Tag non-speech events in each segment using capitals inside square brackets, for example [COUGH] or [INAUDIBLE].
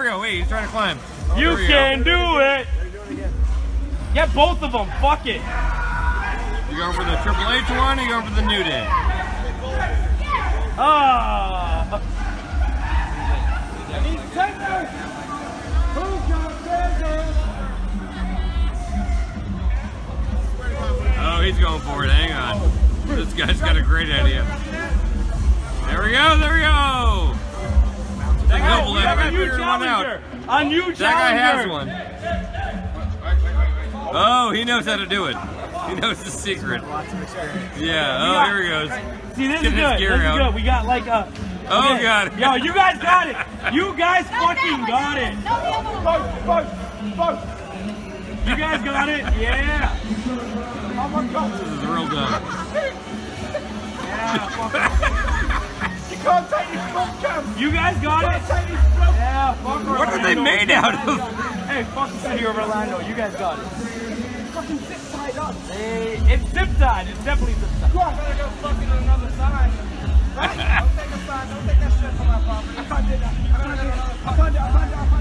Here we go. Wait, he's trying to climb. You Here we go. can do it. Get both of them. Fuck it. You going for the Triple H one? Or you going for the New Day? Ah. Oh, he's going for it. Hang on. This guy's got a great idea. There we go. There we go. That guy, Double we it. have I a new out. challenger. A new That guy has challenger. one. Oh, he knows how to do it. He knows the secret. Yeah. Oh, got- here he goes. See, this is Get his good. gear This is out. good. We got like a. Oh, okay. God. Yo, you guys got it. [LAUGHS] You guys fucking got it. You guys got it. [LAUGHS] Yeah. Oh, this is real dumb. You guys got it. Yeah. Fuck What are they made out of? Hey, fuck the city of Orlando. You guys got it. Fucking zip tied up. Hey, it's zip tied. It's definitely zip tied. I better go fucking to another sign. [LAUGHS] Right? Don't take a sign. Don't take that shit from my property. I found it. I found it. I found it. I found it.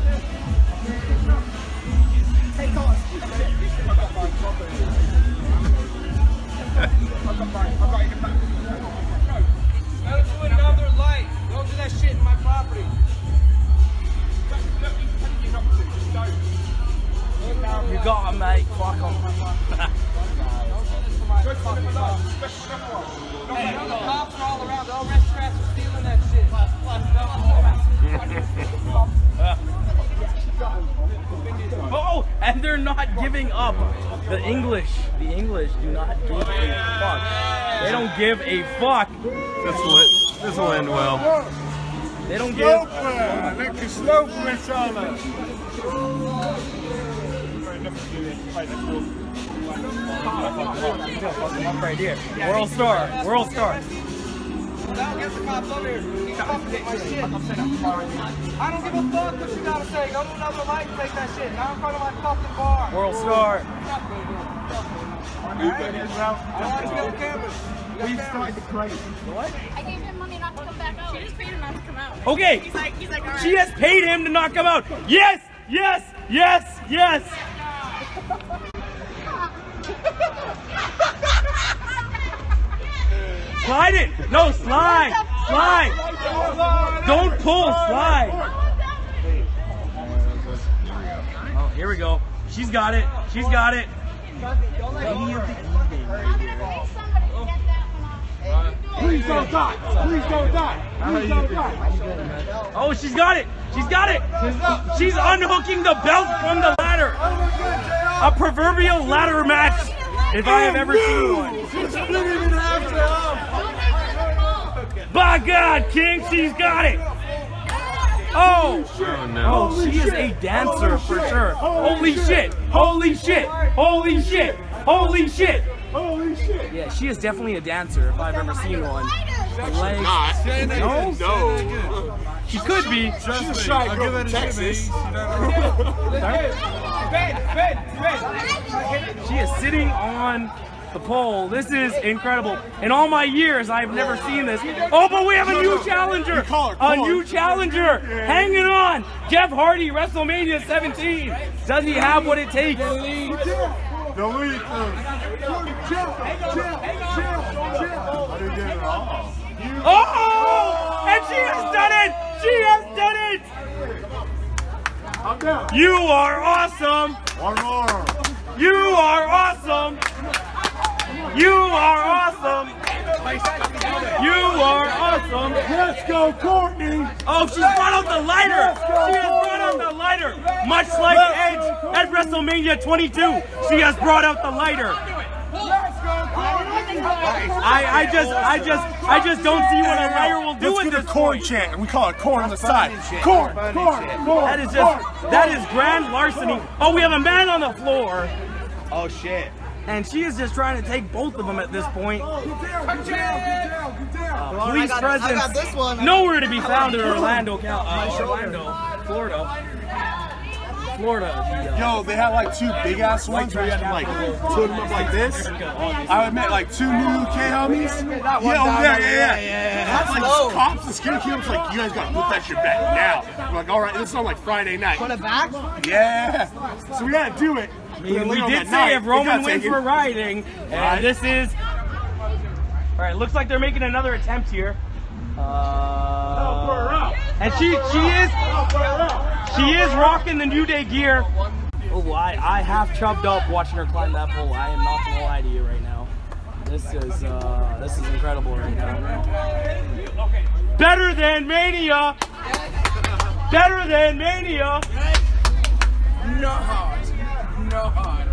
Got him, mate. Fuck him. Hey, the cops are all around. All restaurants are stealing that shit. [LAUGHS] [LAUGHS] Oh, and they're not giving up. The English, the English do not give a fuck. They don't give a fuck. This will, this will end well. They don't give. Lekker slopen met z'n allen. Right here. World Star. World Star. Don't get the cops over here. He's fucking take my shit. I don't give a fuck what you gotta say. Go to another light and take that shit. Not in front of my fucking bar. World Star. I want you on cameras. We started the crazy. I gave him money not to come back out. She just paid him not to come out. Okay. He's like, he's like, all right. She has paid him to not come out. Yes, yes, yes, yes. Slide it. No, slide. Slide. Don't pull. Slide. Oh, here we go. She's got it. She's got it. Please don't die. Please don't die. Please don't die. Oh, she's got it. She's got it. She's unhooking the belt from the ladder. A proverbial ladder match, if I have ever seen one. By God, King, she's got it. Oh, Oh no. oh, she is a dancer for sure. Holy shit! Holy shit! Holy shit! Holy shit! Holy shit. Yeah, she is definitely a dancer if I've ever seen one. Legs. No. No, she could be. She's a shy girl from Texas. [LAUGHS] She is sitting on the pole. This is incredible. In all my years, I've never seen this. Oh, but we have a new challenger. A new challenger. Hanging on. Jeff Hardy, WrestleMania 17. Does he have what it takes? The lead. Chill, chill, chill, chill. I didn't get it all. Oh! And she has done it! She has done it! I'm down. You are awesome! One more. You are awesome! You are awesome! You are awesome! Let's go, Courtney. Oh, she's brought out the lighter! She has brought out the lighter! Much like Edge at WrestleMania 22, she has brought out the lighter! Let's go, Courtney. I, I just, I just, I just don't see what a lighter will do Let's at get a corn point. chant. We call it corn on the side. Corn, corn, corn. That is just, that is grand larceny. Oh, we have a man on the floor. Oh shit. And she is just trying to take both of them at this point. Police I got- I got presence nowhere to be found in Orlando, Cal- uh, Orlando, Florida. Florida. The, uh, Yo, they had like two big ass ones where you had to like put them up like this. I would met like two new UK homies. Yeah, over there, yeah, yeah. That's like cops and security cameras like, you guys gotta put that shit back now. I'm like, all right, this is on like Friday night. Put it back? Yeah. So we gotta do it. I mean, we did say if Roman wins, we're riding, and Right. this is. All right, looks like they're making another attempt here. Uh, and she she is she is rocking the New Day gear. Oh, I I have chubbed up watching her climb that pole. I am not gonna lie to you right now. This is uh this is incredible right now. Better than Mania. Better than Mania. No hard. No hard.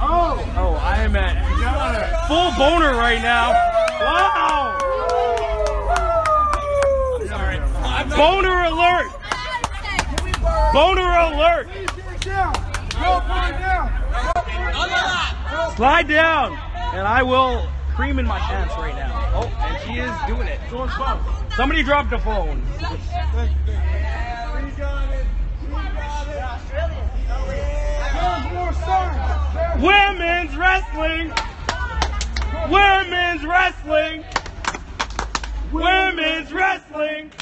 Oh, oh, I am at full boner right now. Wow. Boner alert. Boner alert. Slide down, and I will cream in my pants right now. Oh, and she is doing it. Somebody dropped the phone. Women's wrestling. Women's wrestling. Women's wrestling.